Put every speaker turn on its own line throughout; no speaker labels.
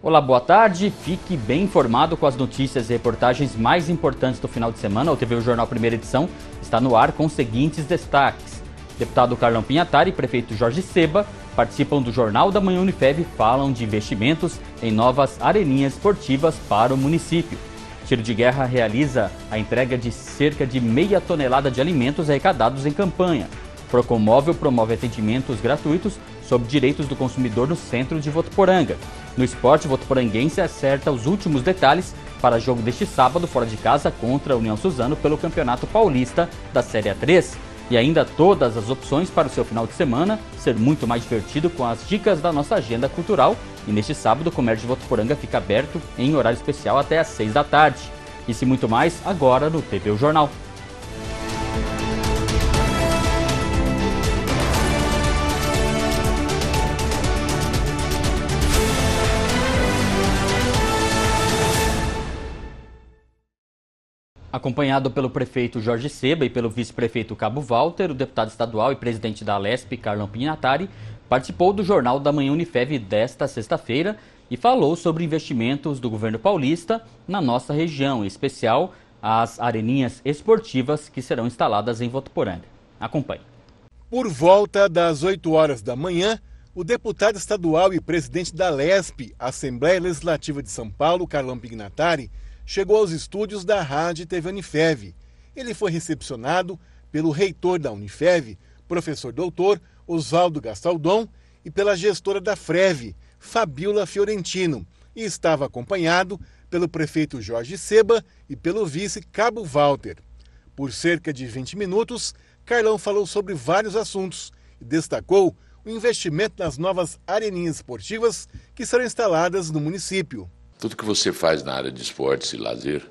Olá, boa tarde. Fique bem informado com as notícias e reportagens mais importantes do final de semana. O TV Jornal Primeira Edição está no ar com os seguintes destaques. Deputado Carlão Pinhatari e prefeito Jorge Seba participam do Jornal da Manhã Unifeb e falam de investimentos em novas areninhas esportivas para o município. Tiro de Guerra realiza a entrega de cerca de meia tonelada de alimentos arrecadados em campanha. Procomóvel promove atendimentos gratuitos sobre direitos do consumidor no centro de Votuporanga. No esporte, o Votuporanguense acerta os últimos detalhes para jogo deste sábado fora de casa contra a União Suzano pelo Campeonato Paulista da Série A3. E ainda todas as opções para o seu final de semana ser muito mais divertido com as dicas da nossa agenda cultural. E neste sábado, o comércio de Votuporanga fica aberto em horário especial até às 6 da tarde. E muito mais agora no TV o Jornal. Acompanhado pelo prefeito Jorge Seba e pelo vice-prefeito Cabo Walter, o deputado estadual e presidente da Lesp, Carlão Pinhatari, participou do Jornal da Manhã Unifev desta sexta-feira e falou sobre investimentos do governo paulista na nossa região, em especial as areninhas esportivas que serão instaladas em Votuporanga. Acompanhe.
Por volta das 8 horas da manhã, o deputado estadual e presidente da Lesp, Assembleia Legislativa de São Paulo, Carlão Pignatari, chegou aos estúdios da Rádio TV Unifev. Ele foi recepcionado pelo reitor da Unifev, professor doutor Oswaldo Gastaldon, e pela gestora da FREV, Fabiola Fiorentino, e estava acompanhado pelo prefeito Jorge Seba e pelo vice Cabo Walter. Por cerca de 20 minutos, Carlão falou sobre vários assuntos e destacou o investimento nas novas areninhas esportivas que serão instaladas no município.
Tudo que você faz na área de esportes e lazer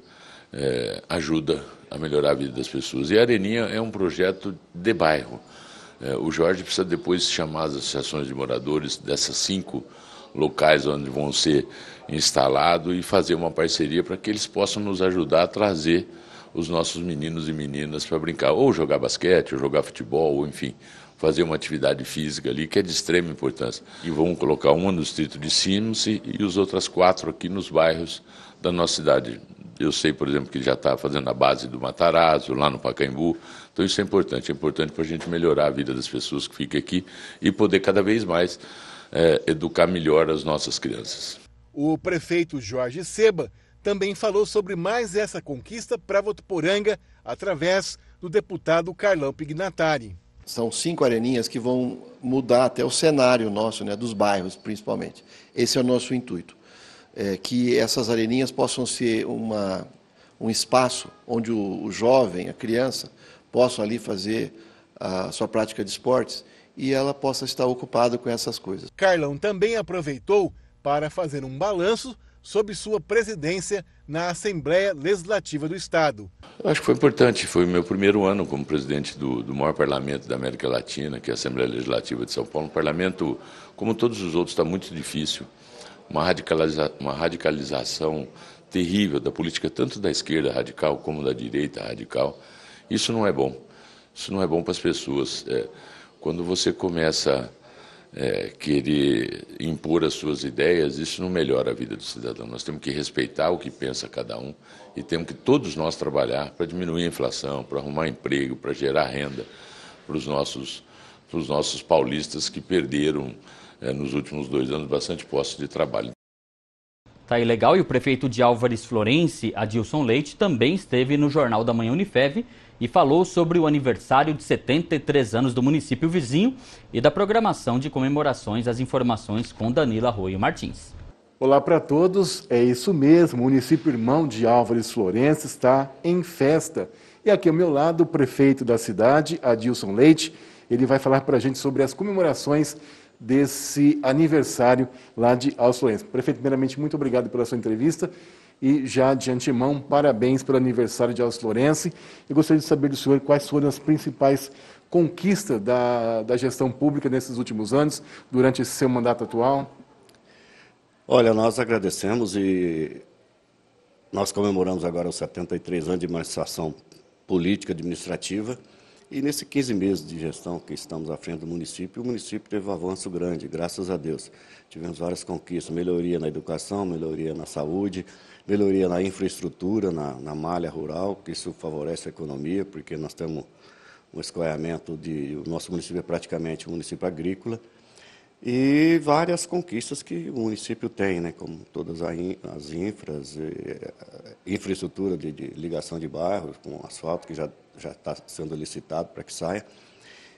é, ajuda a melhorar a vida das pessoas. E a Areninha é um projeto de bairro. É, o Jorge precisa depois chamar as associações de moradores dessas cinco locais onde vão ser instalados e fazer uma parceria para que eles possam nos ajudar a trazer os nossos meninos e meninas para brincar, ou jogar basquete, ou jogar futebol, ou enfim, fazer uma atividade física ali que é de extrema importância. E vamos colocar uma no distrito de Sinos e, e os outras quatro aqui nos bairros da nossa cidade. Eu sei, por exemplo, que já está fazendo a base do Matarazzo, lá no Pacaembu. Então isso é importante. É importante para a gente melhorar a vida das pessoas que ficam aqui e poder cada vez mais é, educar melhor as nossas crianças.
O prefeito Jorge Seba também falou sobre mais essa conquista para Votuporanga através do deputado Carlão Pignatari.
São cinco areninhas que vão mudar até o cenário nosso, né, dos bairros principalmente. Esse é o nosso intuito. É, que essas areninhas possam ser uma, um espaço onde o, o jovem, a criança, possam ali fazer a sua prática de esportes e ela possa estar ocupada com essas coisas.
Carlão também aproveitou para fazer um balanço sobre sua presidência na Assembleia Legislativa do Estado.
Acho que foi importante, foi o meu primeiro ano como presidente do, do maior parlamento da América Latina, que é a Assembleia Legislativa de São Paulo. Um parlamento, como todos os outros, está muito difícil. Uma, radicaliza uma radicalização terrível da política, tanto da esquerda radical como da direita radical. Isso não é bom. Isso não é bom para as pessoas. É, quando você começa é, querer impor as suas ideias, isso não melhora a vida do cidadão. Nós temos que respeitar o que pensa cada um e temos que todos nós trabalhar para diminuir a inflação, para arrumar emprego, para gerar renda para os nossos, para os nossos paulistas que perderam é, nos últimos dois anos bastante postos de trabalho.
Tá aí legal. E o prefeito de Álvares Florense, Adilson Leite, também esteve no Jornal da Manhã Unifev e falou sobre o aniversário de 73 anos do município vizinho e da programação de comemorações. As informações com Danila Arroio Martins.
Olá para todos, é isso mesmo. O município irmão de Álvares Florense está em festa. E aqui ao meu lado, o prefeito da cidade, Adilson Leite, ele vai falar para a gente sobre as comemorações desse aniversário lá de Alves Florense. Prefeito, primeiramente, muito obrigado pela sua entrevista e já de antemão, parabéns pelo aniversário de Alves Florense. E gostaria de saber do senhor quais foram as principais conquistas da, da gestão pública nesses últimos anos, durante esse seu mandato atual.
Olha, nós agradecemos e nós comemoramos agora os 73 anos de administração política administrativa E nesses 15 meses de gestão que estamos à frente do município, o município teve um avanço grande, graças a Deus. Tivemos várias conquistas, melhoria na educação, melhoria na saúde, melhoria na infraestrutura, na, na malha rural, que isso favorece a economia, porque nós temos um escoamento de... O nosso município é praticamente um município agrícola, e várias conquistas que o município tem, né, como todas as infras, infraestrutura de, de, ligação de bairros, com asfalto que já já está sendo licitado para que saia.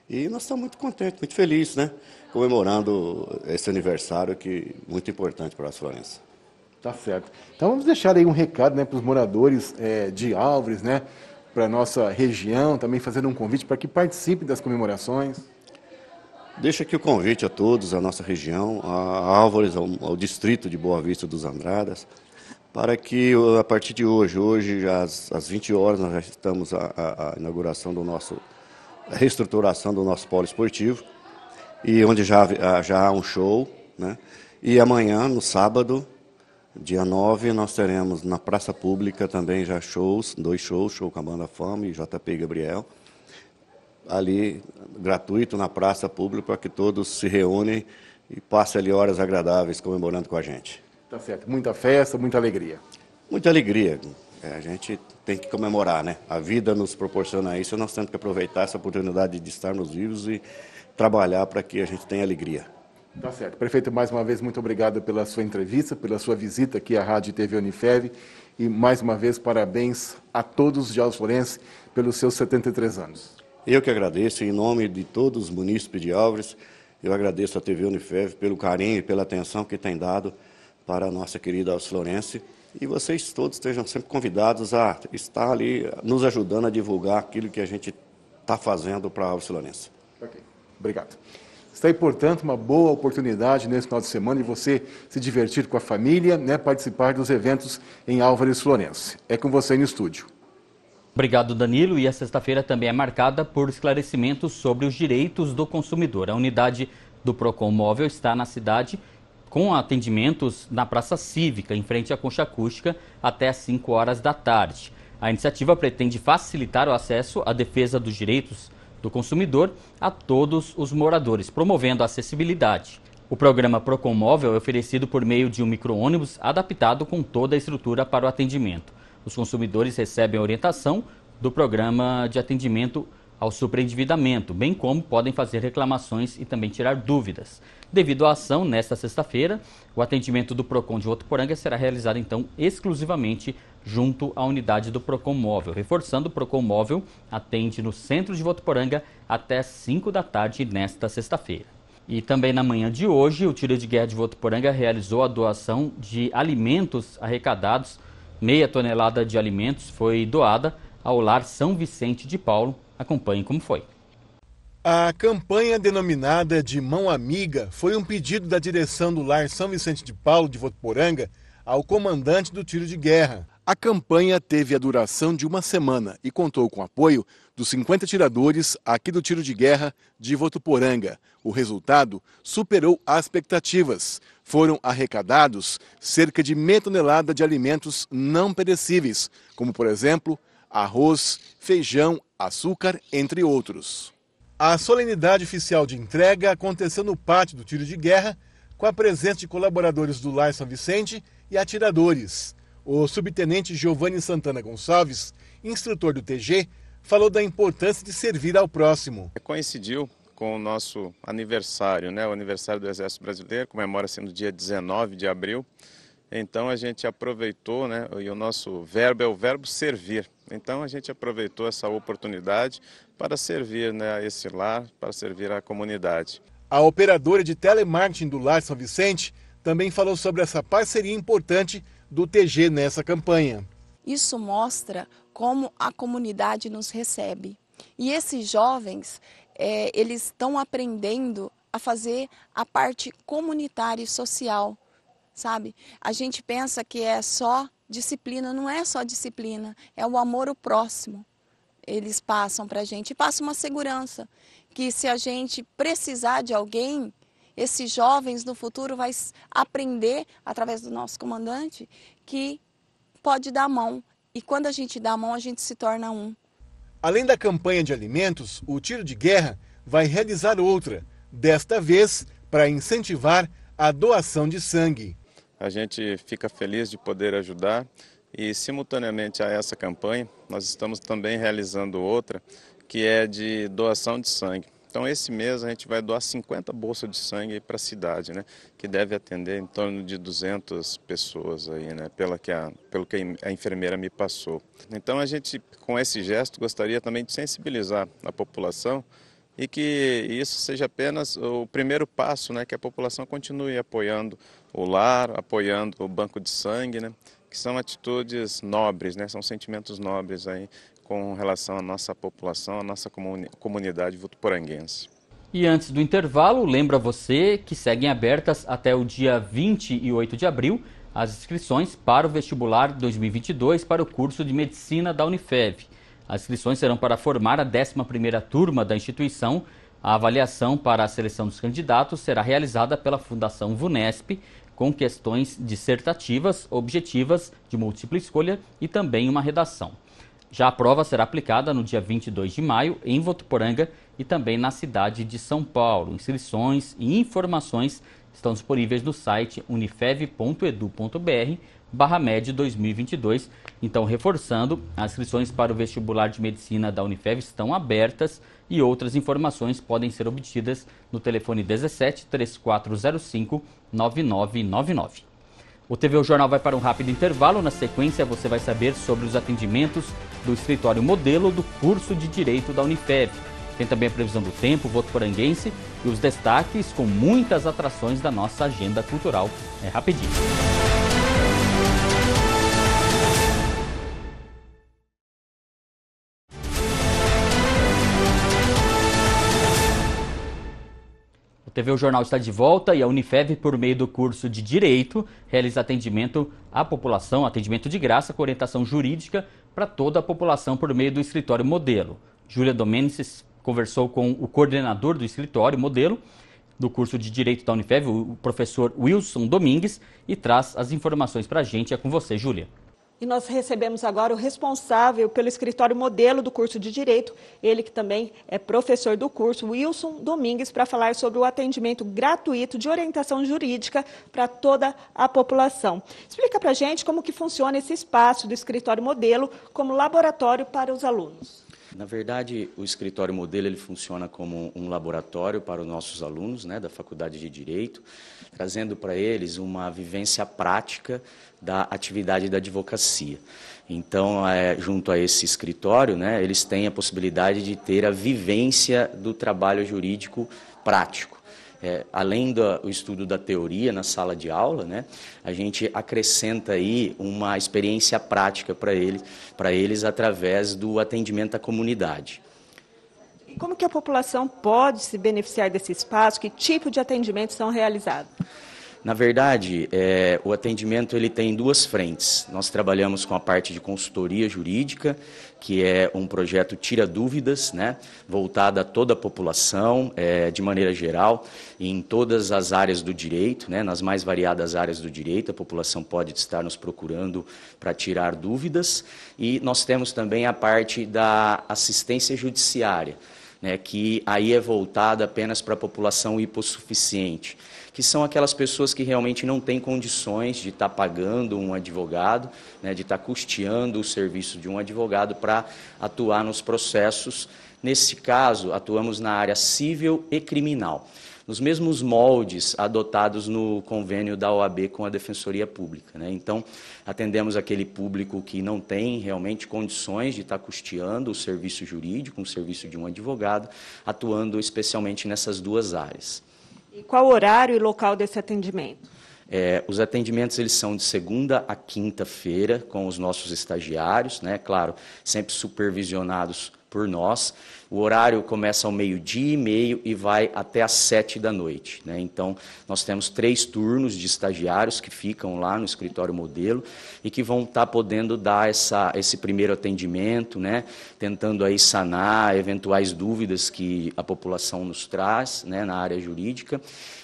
E nós estamos muito contentes, muito felizes, né, comemorando esse aniversário que é muito importante para as Florença.
Tá certo. Então vamos deixar aí um recado, né, para os moradores é, de Álvares, né, para a nossa região, também fazendo um convite para que participem das comemorações.
Deixa aqui o convite a todos, a nossa região, a Álvares, ao, ao distrito de Boa Vista dos Andradas, para que a partir de hoje, hoje às, às 20 horas, nós já estamos a, a, a inauguração do nosso, a reestruturação do nosso polo esportivo, e onde já, já há um show, né? E amanhã, no sábado, dia 9, nós teremos na Praça Pública também já shows, dois shows, show com a Banda Fama e JP Gabriel ali gratuito na praça pública para que todos se reúnem e passem ali horas agradáveis comemorando com a gente.
Tá certo. Muita festa, muita alegria.
Muita alegria. É, a gente tem que comemorar, né? A vida nos proporciona isso, nós temos que aproveitar essa oportunidade de estarmos vivos e trabalhar para que a gente tenha alegria.
Tá certo. Prefeito, mais uma vez, muito obrigado pela sua entrevista, pela sua visita aqui à Rádio TV Unifev e mais uma vez parabéns a todos de Alves Florense pelos seus 73 anos.
Eu que agradeço, em nome de todos os munícipes de Álvares, eu agradeço à TV Unifev pelo carinho e pela atenção que tem dado para a nossa querida Alves Florense. E vocês todos estejam sempre convidados a estar ali nos ajudando a divulgar aquilo que a gente está fazendo para a Alves Florense.
Ok, obrigado. Está aí, portanto, uma boa oportunidade nesse final de semana de você se divertir com a família, né, participar dos eventos em Álvares Florense. É com você no estúdio.
Obrigado, Danilo. E a sexta-feira também é marcada por esclarecimentos sobre os direitos do consumidor. A unidade do Procon Móvel está na cidade com atendimentos na Praça Cívica, em frente à Concha Acústica, até às 5 horas da tarde. A iniciativa pretende facilitar o acesso à defesa dos direitos do consumidor a todos os moradores, promovendo a acessibilidade. O programa Procon Móvel é oferecido por meio de um micro-ônibus adaptado com toda a estrutura para o atendimento. Os consumidores recebem orientação do programa de atendimento ao superendividamento, bem como podem fazer reclamações e também tirar dúvidas. Devido à ação, nesta sexta-feira, o atendimento do PROCON de Votuporanga será realizado então exclusivamente junto à unidade do PROCON Móvel. Reforçando, o PROCON Móvel atende no centro de Votuporanga até 5 da tarde nesta sexta-feira. E também na manhã de hoje, o Tiro de Guerra de Votuporanga realizou a doação de alimentos arrecadados meia tonelada de alimentos foi doada ao Lar São Vicente de Paulo. Acompanhe como foi.
A campanha denominada de Mão Amiga foi um pedido da direção do Lar São Vicente de Paulo de Votuporanga ao comandante do tiro de guerra. A campanha teve a duração de uma semana e contou com o apoio dos 50 tiradores aqui do tiro de guerra de Votuporanga. O resultado superou as expectativas. Foram arrecadados cerca de meia tonelada de alimentos não perecíveis, como por exemplo arroz, feijão, açúcar, entre outros. A solenidade oficial de entrega aconteceu no pátio do tiro de guerra, com a presença de colaboradores do Lar São Vicente e atiradores. O subtenente Giovanni Santana Gonçalves, instrutor do TG, falou da importância de servir ao próximo.
Coincidiu com o nosso aniversário, né? o aniversário do Exército Brasileiro, comemora-se no dia 19 de abril. Então a gente aproveitou, né? e o nosso verbo é o verbo servir. Então a gente aproveitou essa oportunidade para servir né, esse lar, para servir a comunidade.
A operadora de telemarketing do Lar São Vicente também falou sobre essa parceria importante do TG nessa campanha.
Isso mostra como a comunidade nos recebe. E esses jovens, é, eles estão aprendendo a fazer a parte comunitária e social, sabe? A gente pensa que é só disciplina, não é só disciplina, é o amor ao próximo. Eles passam para a gente passam uma segurança, que se a gente precisar de alguém, esses jovens no futuro vai aprender, através do nosso comandante, que pode dar a mão. E quando a gente dá a mão, a gente se torna um.
Além da campanha de alimentos, o Tiro de Guerra vai realizar outra, desta vez para incentivar a doação de sangue.
A gente fica feliz de poder ajudar e, simultaneamente a essa campanha, nós estamos também realizando outra, que é de doação de sangue. Então, esse mês a gente vai doar 50 bolsas de sangue para a cidade, né? Que deve atender em torno de 200 pessoas aí, né? Pela que a, pelo que a enfermeira me passou. Então, a gente, com esse gesto, gostaria também de sensibilizar a população e que isso seja apenas o primeiro passo, né? Que a população continue apoiando o lar, apoiando o banco de sangue, né? Que são atitudes nobres, né? São sentimentos nobres aí com relação à nossa população, à nossa comunidade votuporanguense.
E antes do intervalo, lembra você que seguem abertas até o dia 28 de abril as inscrições para o vestibular 2022 para o curso de medicina da Unifev. As inscrições serão para formar a 11ª turma da instituição. A avaliação para a seleção dos candidatos será realizada pela Fundação VUNESP, com questões dissertativas, objetivas, de múltipla escolha e também uma redação. Já a prova será aplicada no dia 22 de maio em Votuporanga e também na cidade de São Paulo. Inscrições e informações estão disponíveis no site unifev.edu.br barra MED 2022. Então, reforçando, as inscrições para o vestibular de medicina da Unifev estão abertas e outras informações podem ser obtidas no telefone 17 3405 9999. O TV o Jornal vai para um rápido intervalo. Na sequência, você vai saber sobre os atendimentos do escritório modelo do curso de Direito da Unifev. Tem também a previsão do tempo, voto poranguense e os destaques com muitas atrações da nossa agenda cultural. É rapidinho. TV o Jornal está de volta e a Unifev, por meio do curso de Direito, realiza atendimento à população, atendimento de graça com orientação jurídica para toda a população por meio do escritório modelo. Júlia Domenices conversou com o coordenador do escritório modelo do curso de Direito da Unifev, o professor Wilson Domingues, e traz as informações para a gente. É com você, Júlia.
E nós recebemos agora o responsável pelo escritório modelo do curso de Direito, ele que também é professor do curso, Wilson Domingues, para falar sobre o atendimento gratuito de orientação jurídica para toda a população. Explica para a gente como que funciona esse espaço do escritório modelo como laboratório para os alunos.
Na verdade, o escritório modelo ele funciona como um laboratório para os nossos alunos né, da Faculdade de Direito, trazendo para eles uma vivência prática da atividade da advocacia. Então, é, junto a esse escritório, né, eles têm a possibilidade de ter a vivência do trabalho jurídico prático. É, além do estudo da teoria na sala de aula, né, a gente acrescenta aí uma experiência prática para eles, para eles através do atendimento à comunidade.
E como que a população pode se beneficiar desse espaço? Que tipo de atendimentos são realizados?
Na verdade, é, o atendimento ele tem duas frentes. Nós trabalhamos com a parte de consultoria jurídica, que é um projeto tira dúvidas, né, voltada a toda a população, é, de maneira geral, em todas as áreas do direito, né, nas mais variadas áreas do direito, a população pode estar nos procurando para tirar dúvidas. E nós temos também a parte da assistência judiciária, né, que aí é voltada apenas para a população hipossuficiente que são aquelas pessoas que realmente não têm condições de estar tá pagando um advogado, né, de estar tá custeando o serviço de um advogado para atuar nos processos. Nesse caso, atuamos na área civil e criminal, nos mesmos moldes adotados no convênio da OAB com a Defensoria Pública. Né? Então, atendemos aquele público que não tem realmente condições de estar tá custeando o serviço jurídico, o serviço de um advogado, atuando especialmente nessas duas áreas.
E qual horário e local desse atendimento?
É, os atendimentos eles são de segunda a quinta-feira com os nossos estagiários, né? Claro, sempre supervisionados por nós. O horário começa ao meio-dia e meio e vai até às sete da noite. Né? Então, nós temos três turnos de estagiários que ficam lá no escritório modelo e que vão estar tá podendo dar essa, esse primeiro atendimento, né? tentando aí sanar eventuais dúvidas que a população nos traz né? na área jurídica.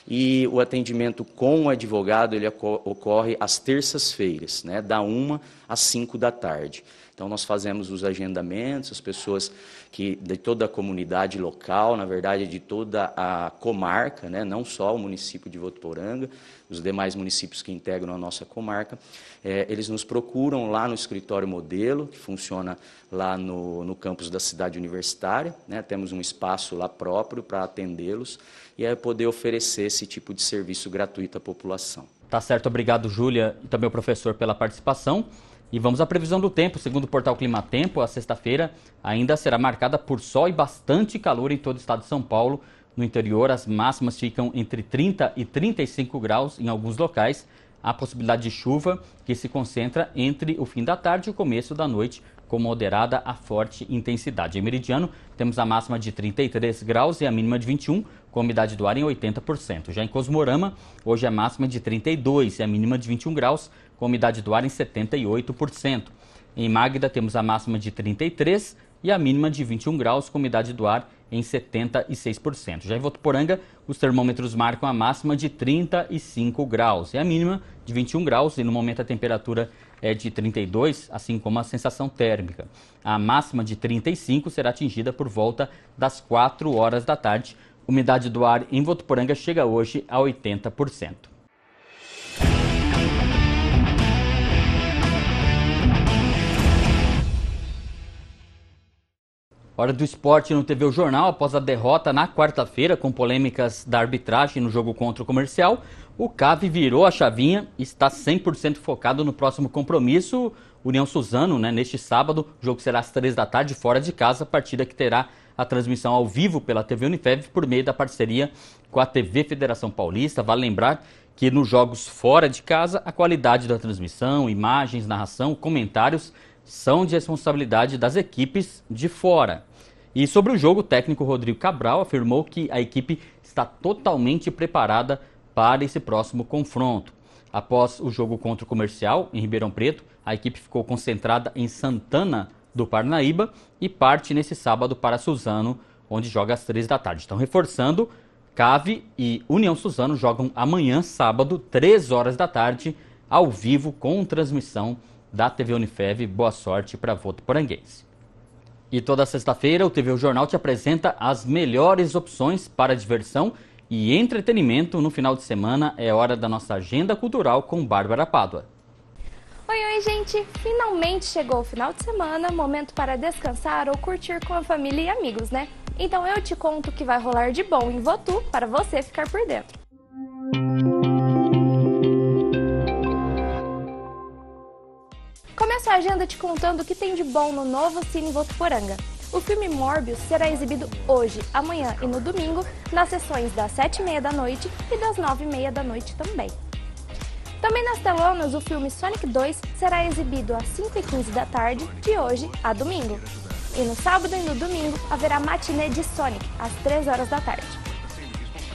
E o atendimento com o advogado ele ocorre às terças-feiras, né? da uma às cinco da tarde. Então, nós fazemos os agendamentos, as pessoas que de toda a comunidade local, na verdade, de toda a comarca, né, não só o município de Votuporanga, os demais municípios que integram a nossa comarca, é, eles nos procuram lá no escritório modelo, que funciona lá no, no campus da cidade universitária. Né, temos um espaço lá próprio para atendê-los e aí poder oferecer esse tipo de serviço gratuito à população.
Tá certo, obrigado, Júlia, e também o professor pela participação. E vamos à previsão do tempo. Segundo o portal Clima Tempo, a sexta-feira ainda será marcada por sol e bastante calor em todo o estado de São Paulo. No interior, as máximas ficam entre 30 e 35 graus em alguns locais. Há possibilidade de chuva que se concentra entre o fim da tarde e o começo da noite, com moderada a forte intensidade. Em Meridiano, temos a máxima de 33 graus e a mínima de 21, com umidade do ar em 80%. Já em Cosmorama, hoje a máxima de 32 e a mínima de 21 graus, com umidade do ar em 78%. Em Magda, temos a máxima de 33 e a mínima de 21 graus, com umidade do ar em 76%. Já em Votuporanga, os termômetros marcam a máxima de 35 graus e a mínima de 21 graus, e no momento a temperatura é de 32, assim como a sensação térmica. A máxima de 35 será atingida por volta das 4 horas da tarde. Umidade do ar em Votuporanga chega hoje a 80%. Hora do esporte no TV o Jornal, após a derrota na quarta-feira com polêmicas da arbitragem no jogo contra o comercial, o CAV virou a chavinha e está 100% focado no próximo compromisso, União Suzano, né? Neste sábado, o jogo será às três da tarde, fora de casa, partida que terá a transmissão ao vivo pela TV Unifev por meio da parceria com a TV Federação Paulista. Vale lembrar que nos jogos fora de casa, a qualidade da transmissão, imagens, narração, comentários são de responsabilidade das equipes de fora. E sobre o jogo, o técnico Rodrigo Cabral afirmou que a equipe está totalmente preparada para esse próximo confronto. Após o jogo contra o Comercial, em Ribeirão Preto, a equipe ficou concentrada em Santana do Parnaíba e parte nesse sábado para Suzano, onde joga às três da tarde. Então, reforçando, Cave e União Suzano jogam amanhã, sábado, três horas da tarde, ao vivo, com transmissão da TV Unifev. Boa sorte para Voto Poranguense. E toda sexta-feira o TV Jornal te apresenta as melhores opções para diversão e entretenimento no final de semana. É hora da nossa agenda cultural com Bárbara Pádua.
Oi, oi, gente! Finalmente chegou o final de semana, momento para descansar ou curtir com a família e amigos, né? Então eu te conto o que vai rolar de bom em Votu para você ficar por dentro. Começo agenda te contando o que tem de bom no novo Cine Votuporanga. O filme Morbius será exibido hoje, amanhã e no domingo, nas sessões das 7h30 da noite e das 9h30 da noite também. Também nas telonas, o filme Sonic 2 será exibido às 5h15 da tarde, de hoje a domingo. E no sábado e no domingo haverá matinê de Sonic, às 3 horas da tarde.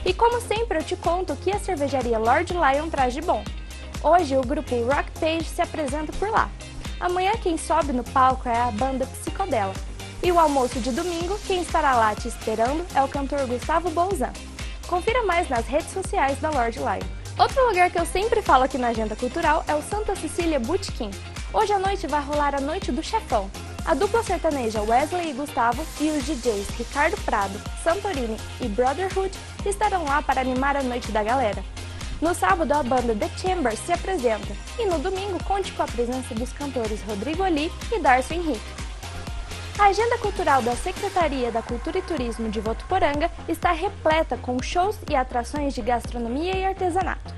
E como sempre, eu te conto o que a cervejaria Lord Lion traz de bom. Hoje, o grupo Rock Page se apresenta por lá. Amanhã quem sobe no palco é a banda Psicodela. E o almoço de domingo, quem estará lá te esperando é o cantor Gustavo Bolzan. Confira mais nas redes sociais da Lord Live. Outro lugar que eu sempre falo aqui na agenda cultural é o Santa Cecília Bootkin. Hoje à noite vai rolar a Noite do Chefão. A dupla sertaneja Wesley e Gustavo e os DJs Ricardo Prado, Santorini e Brotherhood estarão lá para animar a noite da galera. No sábado, a banda The Chambers se apresenta e no domingo conte com a presença dos cantores Rodrigo Ali e Darcy Henrique. A agenda cultural da Secretaria da Cultura e Turismo de Votuporanga está repleta com shows e atrações de gastronomia e artesanato.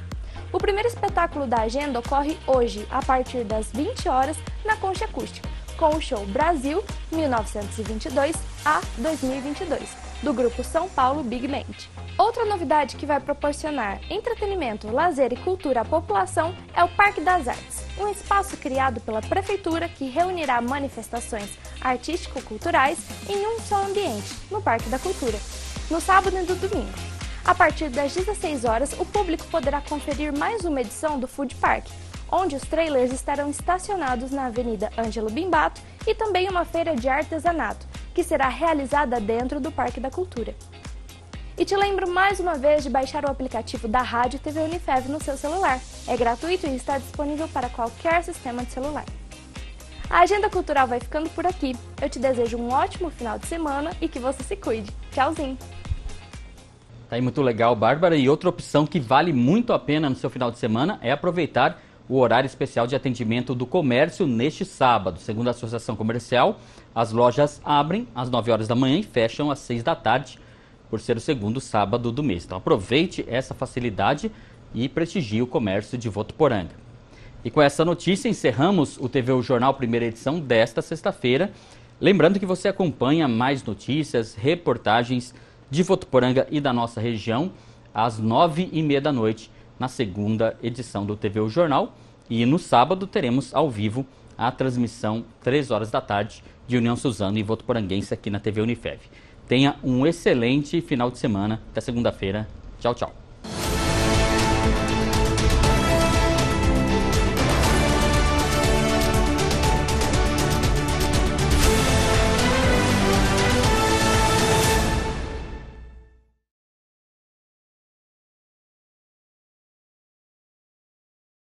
O primeiro espetáculo da agenda ocorre hoje, a partir das 20 horas, na Concha Acústica, com o show Brasil 1922 a 2022, do grupo São Paulo Big Band. Outra novidade que vai proporcionar entretenimento, lazer e cultura à população é o Parque das Artes. um espaço criado pela Prefeitura que reunirá manifestações artístico-culturais em um só ambiente, no Parque da Cultura, no sábado e no domingo. A partir das 16 horas, o público poderá conferir mais uma edição do Food Park, onde os trailers estarão estacionados na Avenida Ângelo Bimbato e também uma feira de artesanato, que será realizada dentro do Parque da Cultura. E te lembro mais uma vez de baixar o aplicativo da Rádio TV Unifev no seu celular. É gratuito e está disponível para qualquer sistema de celular. A agenda cultural vai ficando por aqui. Eu te desejo um ótimo final de semana e que você se cuide. Tchauzinho!
Tá aí muito legal, Bárbara. E outra opção que vale muito a pena no seu final de semana é aproveitar o horário especial de atendimento do comércio neste sábado. Segundo a Associação Comercial, as lojas abrem às 9 horas da manhã e fecham às 6 da tarde, por ser o segundo sábado do mês. Então aproveite essa facilidade e prestigie o comércio de Votuporanga. E com essa notícia encerramos o TV o Jornal primeira edição desta sexta-feira. Lembrando que você acompanha mais notícias, reportagens de Votuporanga e da nossa região, às nove e meia da noite, na segunda edição do TV O Jornal. E no sábado teremos ao vivo a transmissão, três horas da tarde, de União Suzano e Votuporanguense aqui na TV Unifev. Tenha um excelente final de semana. Até segunda-feira. Tchau, tchau.